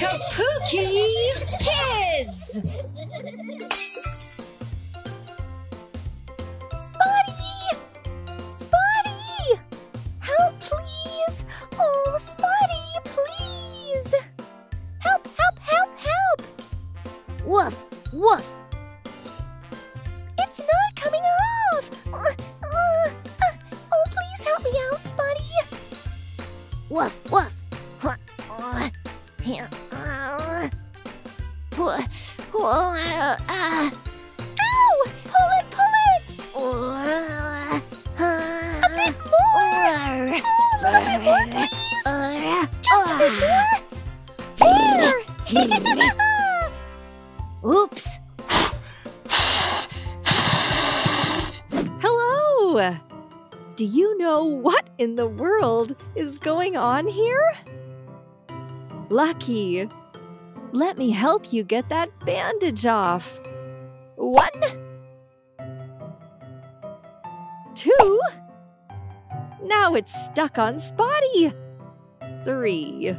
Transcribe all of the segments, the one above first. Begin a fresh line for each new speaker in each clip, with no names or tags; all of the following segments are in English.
Kapuki Kids!
Spotty! Spotty! Help, please! Oh, Spotty, please! Help, help, help, help! Woof, woof!
Do you know what in the world is going on here? Lucky, let me help you get that bandage off. One, two, now it's stuck on Spotty. Three,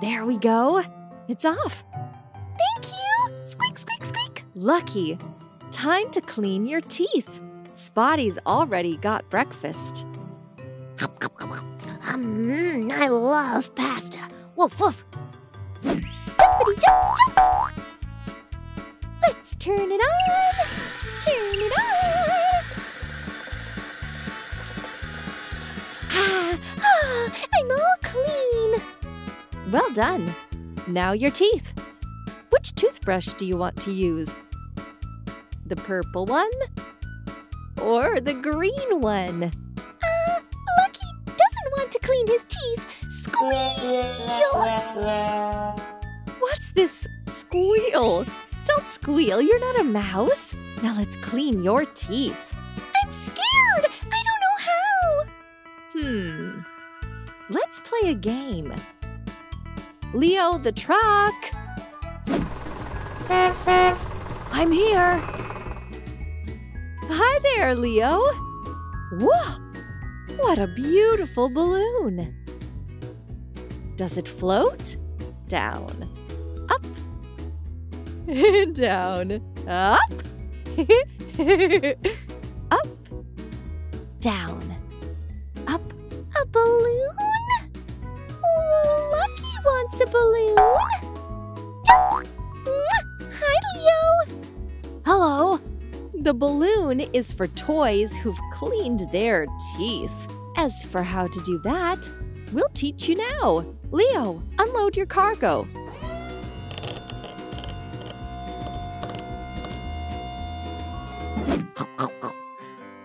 there we go. It's off.
Thank you! Squeak, squeak, squeak!
Lucky, time to clean your teeth. Spotty's already got breakfast.
Um, I love pasta. Woof, woof. Jumpity jump, jump. Let's turn it on. Turn it on. Ah, ah, I'm all clean.
Well done. Now your teeth. Which toothbrush do you want to use? The purple one or the green one?
Uh, Lucky doesn't want to clean his teeth. Squeal!
What's this squeal? Don't squeal, you're not a mouse. Now let's clean your teeth.
I'm scared. I don't know how.
Hmm. Let's play a game. Leo the truck. I'm here. Hi there, Leo. Whoa! What a beautiful balloon. Does it float? Down. Up. Down. Up. Up. Down. Up.
A balloon? Oh, Lucky wants a balloon. Hi, Leo.
Hello. The balloon is for toys who've cleaned their teeth. As for how to do that, we'll teach you now. Leo, unload your cargo.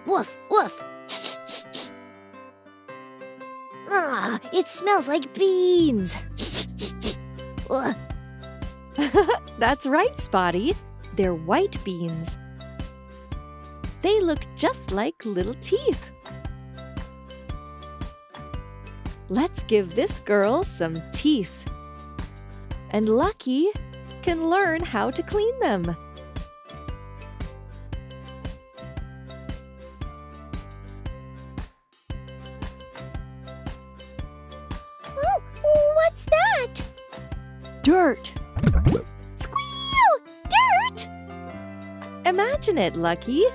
Woof, woof. Ah, it smells like beans.
That's right, Spotty. They're white beans. They look just like little teeth. Let's give this girl some teeth. And Lucky can learn how to clean them.
Oh, what's that?
Dirt!
Squeal! Dirt!
Imagine it, Lucky.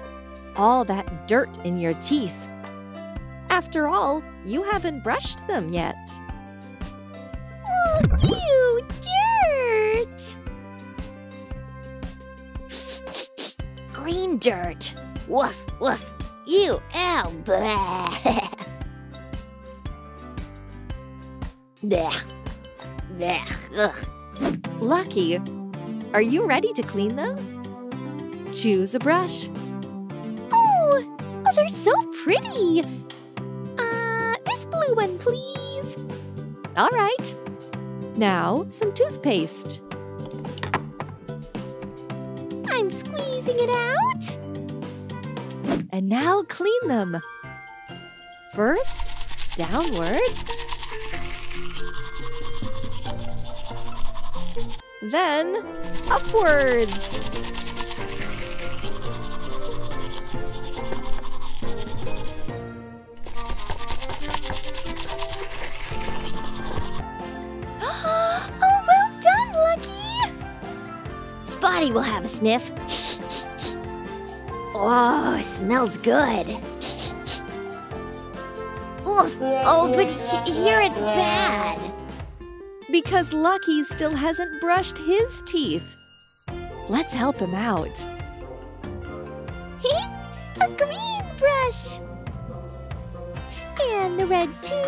All that dirt in your teeth. After all, you haven't brushed them yet.
Oh, ew, dirt! Green dirt. Woof, woof. Ew, ow, blah. Blech. Blech, ugh.
Lucky, are you ready to clean them? Choose a brush.
Pretty. Uh, this blue one, please.
All right. Now, some toothpaste.
I'm squeezing it out.
And now clean them. First, downward. Then, upwards.
Spotty will have a sniff. Oh, smells good. Oof. Oh, but he- here it's bad.
Because Lucky still hasn't brushed his teeth. Let's help him out.
He a green brush. And the red tube.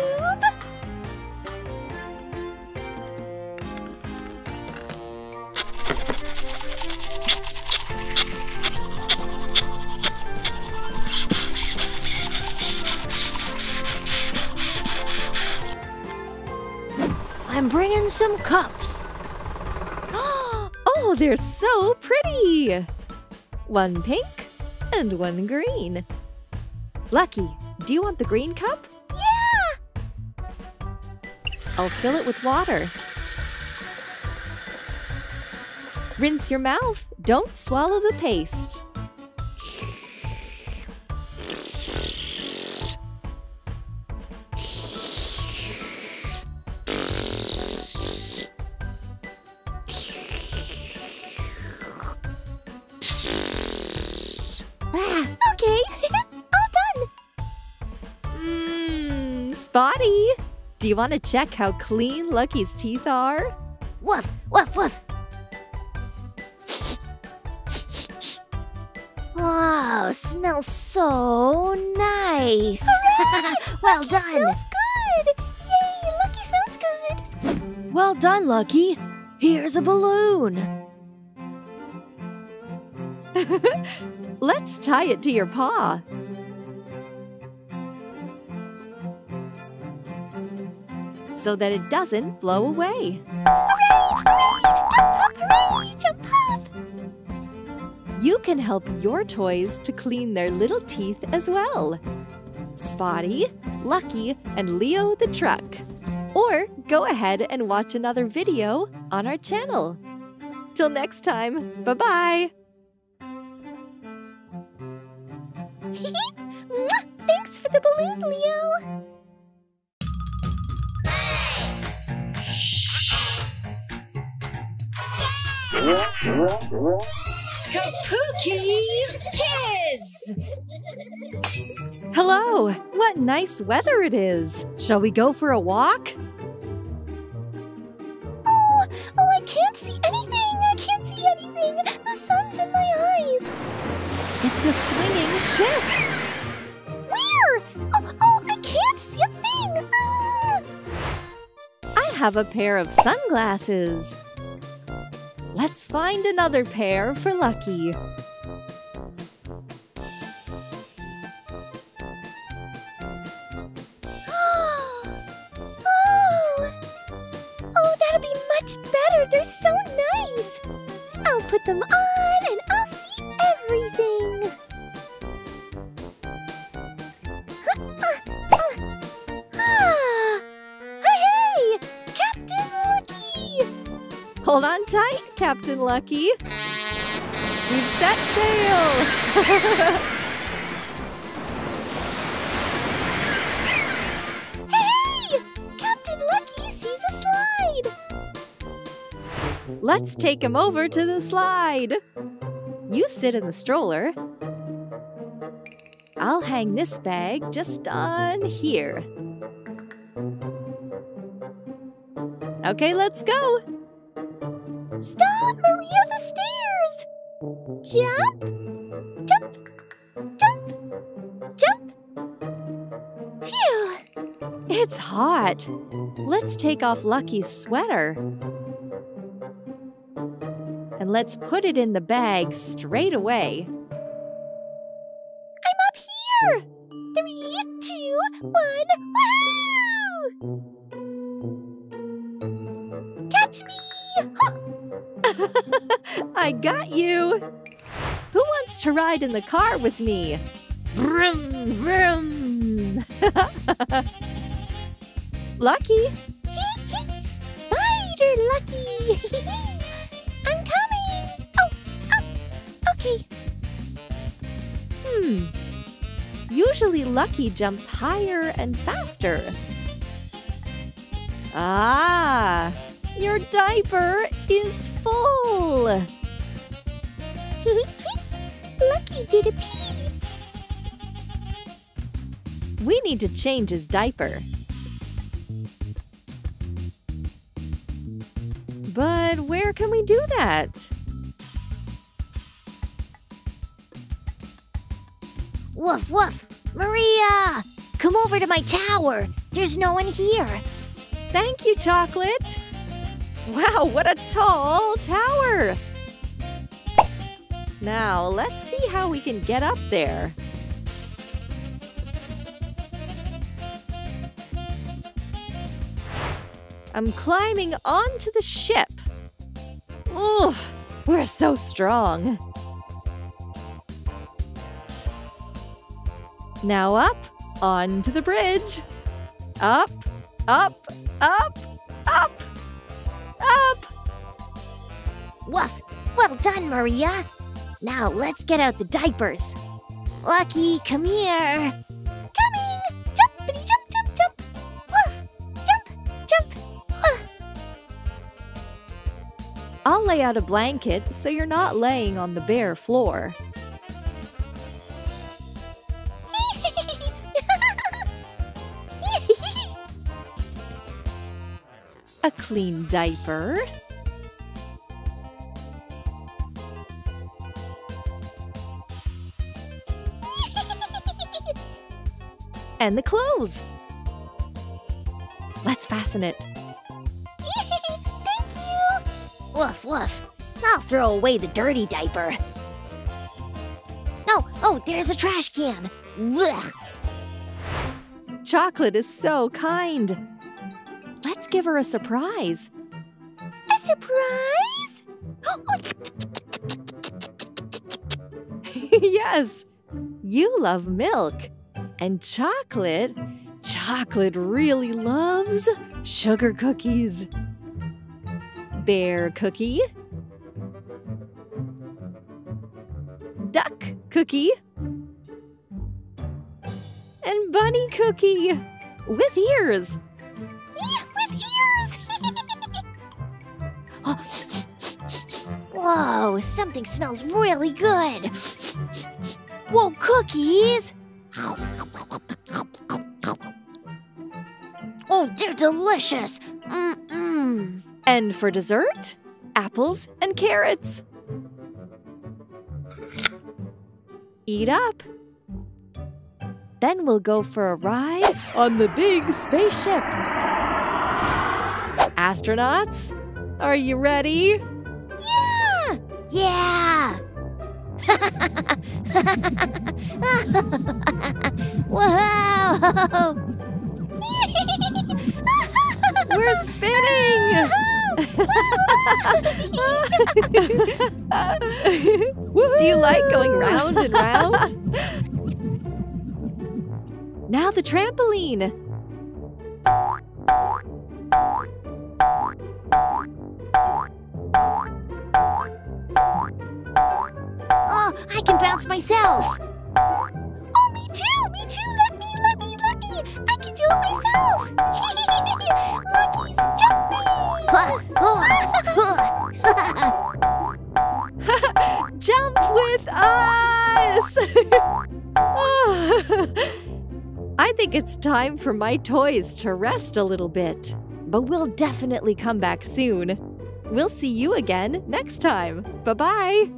Cups.
Oh, they're so pretty! One pink and one green. Lucky, do you want the green cup?
Yeah!
I'll fill it with water. Rinse your mouth. Don't swallow the paste. You want to check how clean Lucky's teeth are?
Woof, woof, woof. Wow, smells so nice. well done. Smells good. Yay, Lucky smells good. Well done, Lucky. Here's a balloon.
Let's tie it to your paw. So that it doesn't blow away.
Hooray, jump up.
You can help your toys to clean their little teeth as well. Spotty, Lucky, and Leo the truck. Or go ahead and watch another video on our channel. Till next time, bye bye.
Thanks for the balloon, Leo.
Kapuki Kids! Hello! What nice weather it is! Shall we go for a walk?
Oh, oh, I can't see anything. I can't see anything. The sun's in my eyes.
It's a swinging ship!
Where? Oh, oh, I can't see a thing. Ah!
I have a pair of sunglasses. Let's find another pair for Lucky.
Lucky.
We've set sail!
Hey, Captain Lucky sees a slide.
Let's take him over to the slide. You sit in the stroller. I'll hang this bag just on here. Okay, let's go.
Stop, Maria, the stairs. Jump, jump, jump, jump. Phew.
It's hot. Let's take off Lucky's sweater. And let's put it in the bag straight away.
I'm up here. Three, two, one.
I got you. Who wants to ride in the car with me? Vroom, vroom. Lucky,
Spider Lucky! I'm coming! Oh, oh, okay.
hmm. Usually Lucky jumps higher and faster. Ah, your diaper is full.
Did a pee.
We need to change his diaper. But where can we do that?
Woof woof! Maria! Come over to my tower. There's no one here.
Thank you, Chocolate. Wow, what a tall tower! Now, let's see how we can get up there. I'm climbing onto the ship. Oof, we're so strong. Now up, onto the bridge. Up, up, up, up, up.
Woof! Well done, Maria. Now let's get out the diapers. Lucky, come here. Coming! Jumpity jump jump jump. Woof! Jump jump. Woof.
I'll lay out a blanket so you're not laying on the bare floor. A clean diaper. And the clothes. Let's fasten it.
Thank you. Woof woof. I'll throw away the dirty diaper. Oh, oh, there's a trash can. Blech.
Chocolate is so kind. Let's give her a surprise.
A surprise?
yes, you love milk. And chocolate, chocolate really loves sugar cookies. Bear cookie. Duck cookie. And bunny cookie with ears.
Yeah, with ears. Oh. Whoa, something smells really good. Whoa, cookies. Oh, they're delicious. Mm-mm.
And for dessert, apples and carrots. Eat up. Then we'll go for a ride on the big spaceship. Astronauts, are you ready?
Yeah! Yeah! Whoa!
We're spinning! Do you like going round and round? Now the trampoline.
Oh, I can bounce myself. Oh, me too, me too. Let me, let me, let me. I can do it myself. Lucky's jumping.
Jump with us! I think it's time for my toys to rest a little bit. But we'll definitely come back soon. We'll see you again next time. Bye bye.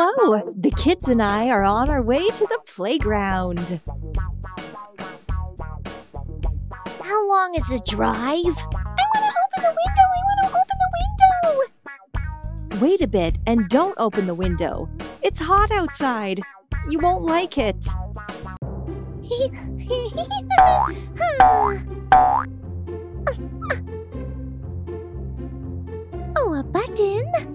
Hello! The kids and I are on our way to the playground.
How long is the drive? I want to open the window. I want to open the window.
Wait a bit and don't open the window. It's hot outside. You won't like it.
oh, a button.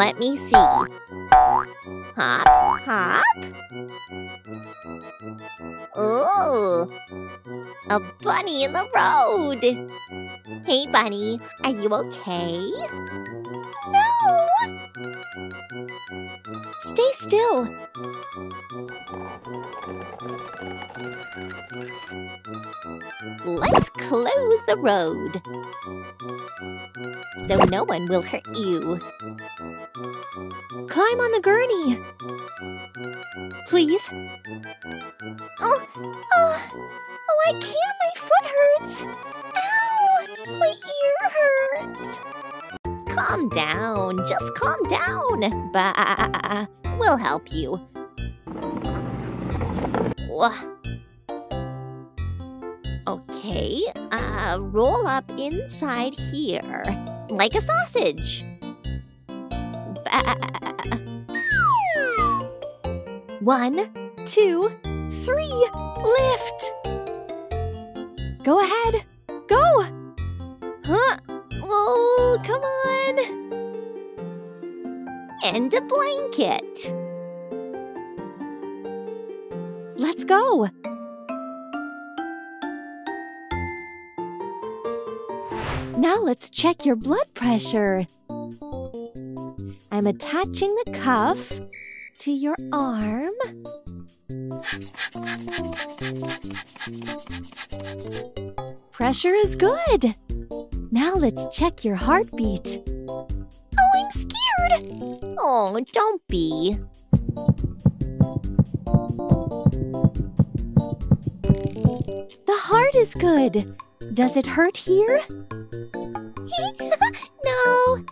Let me see. Hop, hop. Ooh, a bunny in the road. Hey, bunny, are you okay?
No! Stay still.
Let's close the road so no one will hurt you.
Climb on the gurney. Please.
Oh, oh, oh, I can't. My foot hurts. Ow, my ear hurts. Calm down. Just calm down. Bah. We'll help you. Wha- Okay, uh, roll up inside here, like a sausage.
One, two, three. Lift. Go ahead. Go. Huh? Oh, come on.
And a blanket.
Let's go. Now let's check your blood pressure. I'm attaching the cuff to your arm. Pressure is good. Now let's check your heartbeat.
Oh, I'm scared. Oh, don't be.
The heart is good. Does it hurt here?
no.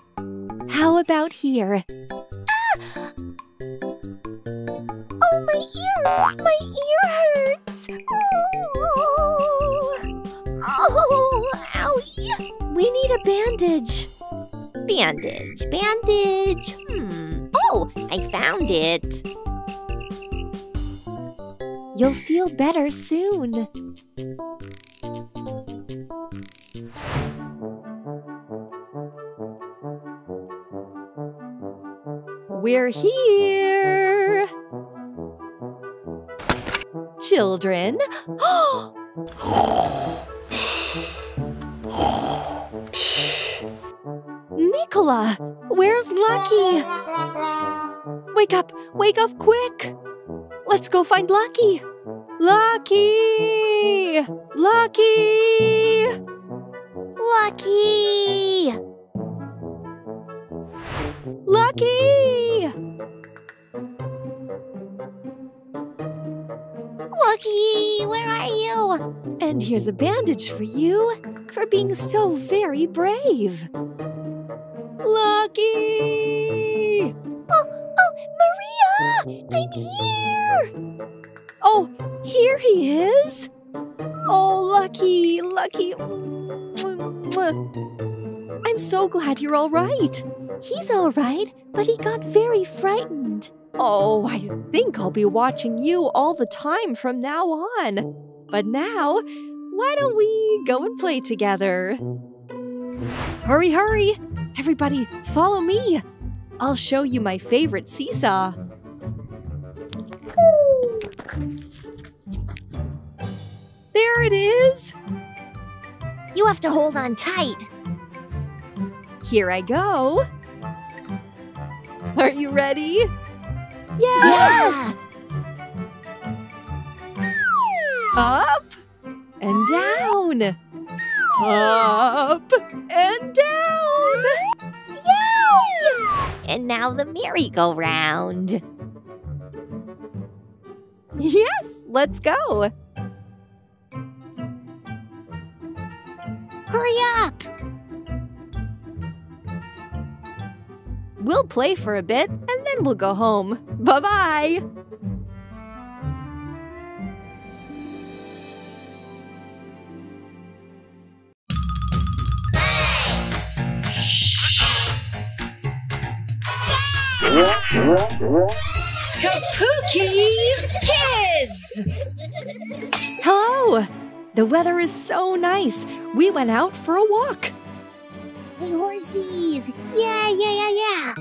How about here?
Oh, my ear! My ear hurts! Oh, oh owie!
We need a bandage.
Bandage, bandage. Hmm. Oh, I found it.
You'll feel better soon. We're here! Children. Nicola, where's Lucky? Wake up, wake up quick! Let's go find Lucky! Lucky! Lucky!
Lucky!
Lucky!
You?
And here's a bandage for you for being so very brave. Lucky!
Oh, oh, Maria! I'm here!
Oh, here he is. Oh, Lucky, Lucky. I'm so glad you're all right. He's all right, but he got very frightened. Oh, I think I'll be watching you all the time from now on. But now, why don't we go and play together? Hurry, hurry! Everybody, follow me. I'll show you my favorite seesaw. There it is.
You have to hold on tight.
Here I go. Are you ready?
Yes!
Up and down. Up and down.
Yay! And now the merry-go-round.
Yes, let's go.
Hurry up!
We'll play for a bit and then we'll go home. Bye bye Kapuki Kids! Hello! The weather is so nice. We went out for a walk.
Hey, horsies! Yeah, yeah, yeah, yeah!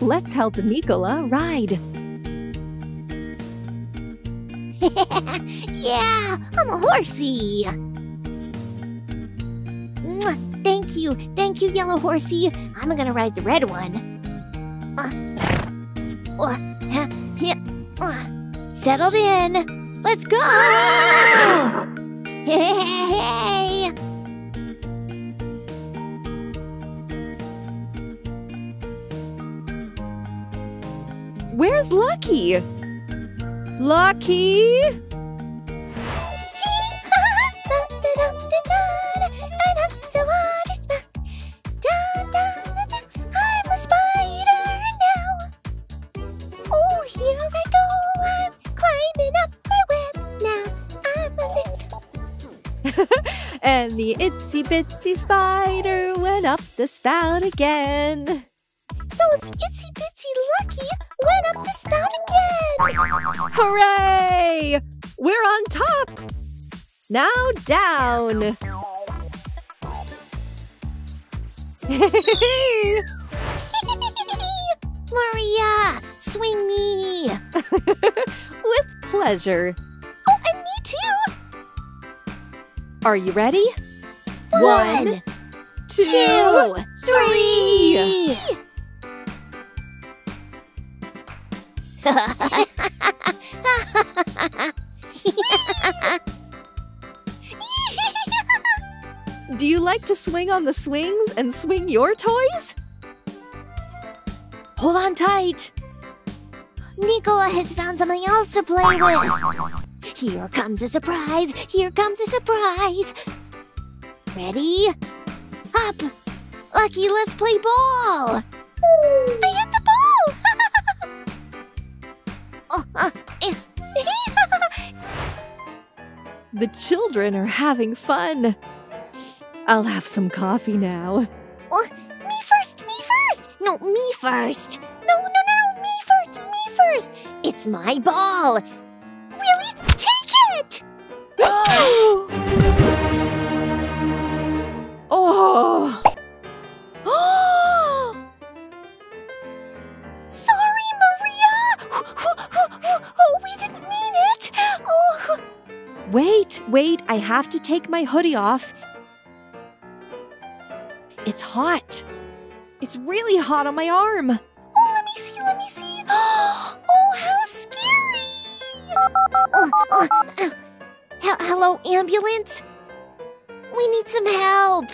Let's help Nicola ride.
yeah! yeah, I'm a horsey! You, thank you, yellow horsey. I'm gonna ride the red one. Uh, uh, yeah, uh, settled in. Let's go! Hey!
Where's Lucky? Lucky? And the itsy bitsy spider went up the spout again.
So the itsy bitsy lucky went up the spout again.
Hooray! We're on top! Now down!
Maria, swing me.
With pleasure.
Oh, and me too.
Are you ready?
One, two, three.
Do you like to swing on the swings and swing your toys? Hold on tight.
Nicola has found something else to play with. Here comes a surprise. Here comes a surprise. Ready? Up. Lucky, let's play ball. I hit the ball. oh, uh, eh.
The children are having fun. I'll have some coffee now.
Oh, me first, me first. No, me first. No, no, no, no, me first, me first. It's my ball.
I have to take my hoodie off. It's hot. It's really hot on my arm.
oh, let me see, let me see. Oh, how scary. Oh, oh, he- hello, ambulance. We need some help.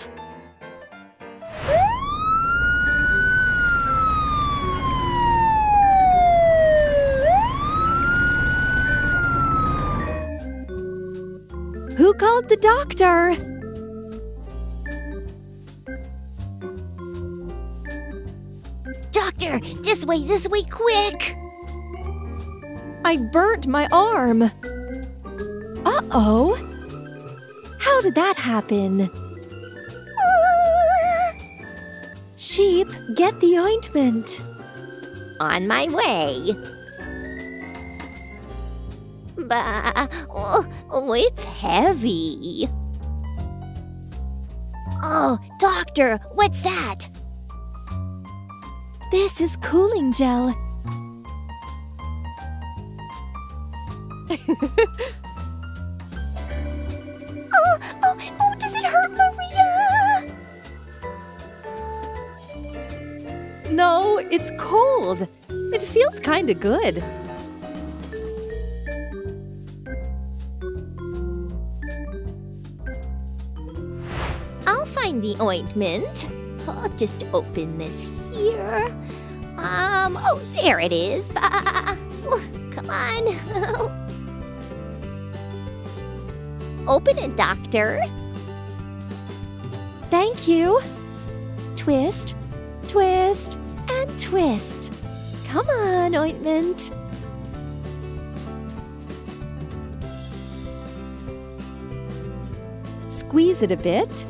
Doctor?
Doctor, this way, this way, quick.
I burnt my arm. Uh oh. How did that happen? Sheep, get the ointment.
On my way. Bah, oh, oh, it's heavy. Oh, doctor, what's that?
This is cooling gel.
Oh, oh, oh, does it hurt, Maria?
No, it's cold. It feels kinda good.
The ointment. I'll just open this here. Um, oh, there it is. Oh, come on. open it, doctor.
Thank you. Twist, twist, and twist. Come on, ointment. Squeeze it a bit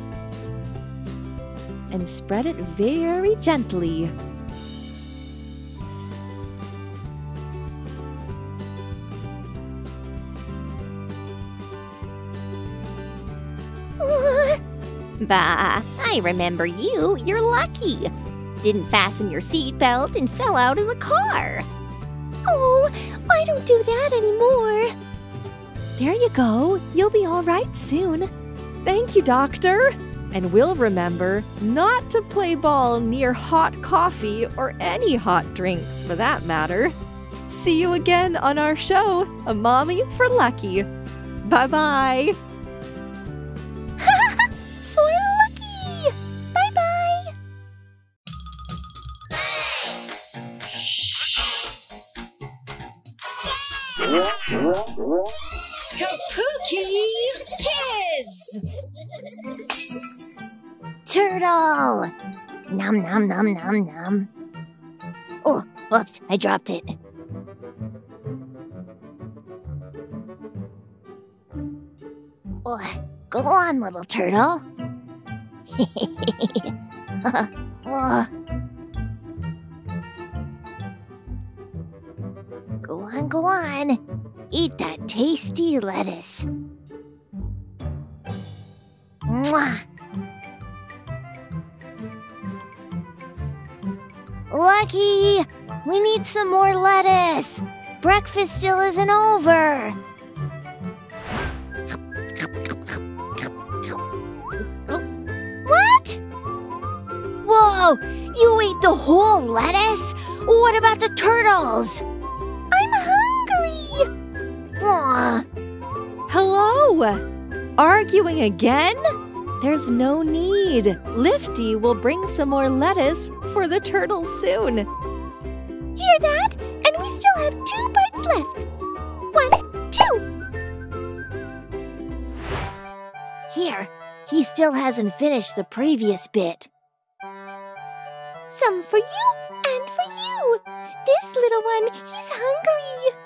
spread it very gently.
Bah, I remember you. You're lucky. Didn't fasten your seatbelt and fell out of the car. Oh, I don't do that anymore.
There you go. You'll be all right soon. Thank you, Doctor. And we'll remember not to play ball near hot coffee or any hot drinks for that matter. See you again on our show, A Mommy for Lucky. Bye bye.
Turtle. Nom nom nom nom nom. Oh, whoops, I dropped it. Oh, go on, little turtle. oh. Go on, go on. Eat that tasty lettuce. Mwah. Lucky! We need some more lettuce! Breakfast still isn't over! What? Whoa! You ate the whole lettuce? What about the turtles? I'm hungry! Aw,
Hello! Arguing again? There's no need. Lifty will bring some more lettuce for the turtles soon.
hear that? And we still have two bites left. One, two. Here, he still hasn't finished the previous bit. Some for you and for you. This little one, he's hungry.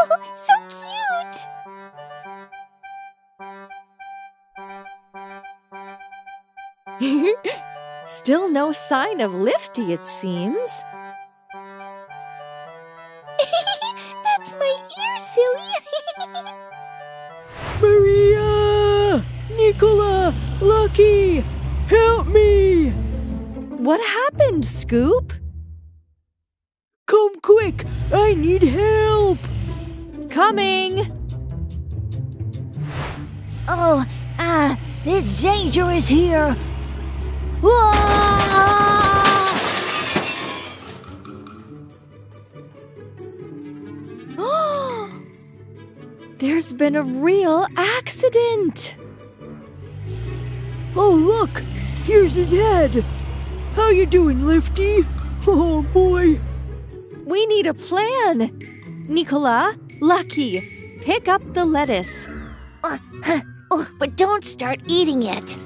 Oh, so cute.
Still no sign of Lifty, it seems.
That's my ear, silly.
Maria! Nicola! Lucky! Help me!
What happened, Scoop?
Come quick! I need help!
Coming!
oh, ah, this danger is here.
There's been a real accident.
Oh, look! Here's his head! How you doing, Lifty? Oh, boy!
We need a plan. Nicola, Lucky, pick up the lettuce.
Uh, huh, oh, but don't start eating it.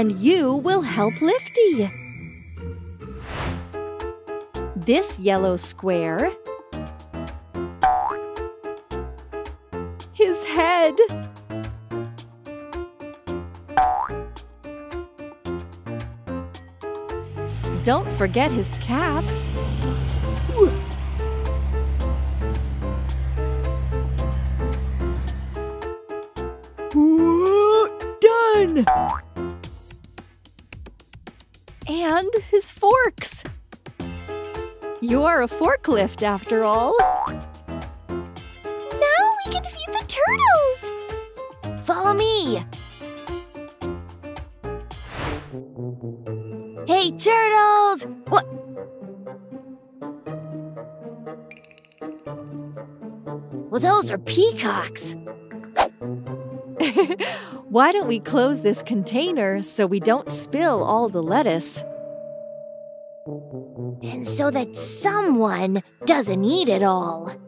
And you will help Lifty. This yellow square. His head. Don't forget his cap. You're a forklift after all.
Now we can feed the turtles. Follow me. Hey, turtles! What? Well, those are peacocks.
Why don't we close this container so we don't spill all the lettuce?
And so that someone doesn't eat it all.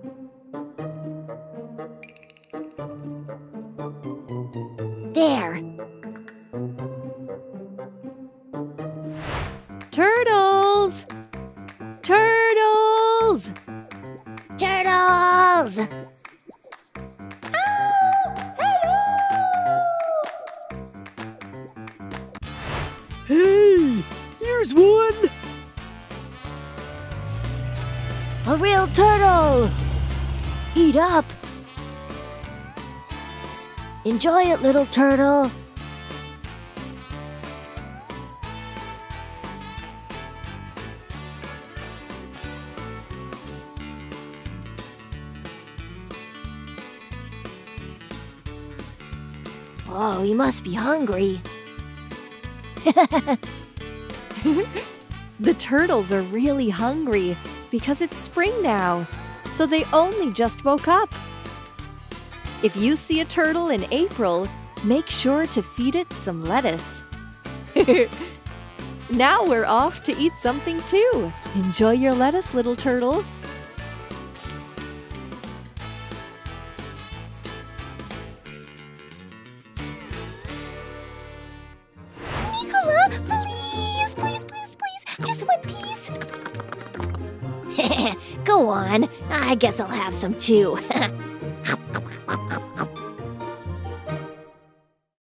Enjoy it, little turtle. Oh, he must be hungry.
The turtles are really hungry because it's spring now, so they only just woke up. If you see a turtle in April, make sure to feed it some lettuce. now we're off to eat something too. Enjoy your lettuce, little turtle.
Nicola, please, please, please, please, just one piece. Go on. I guess I'll have some too.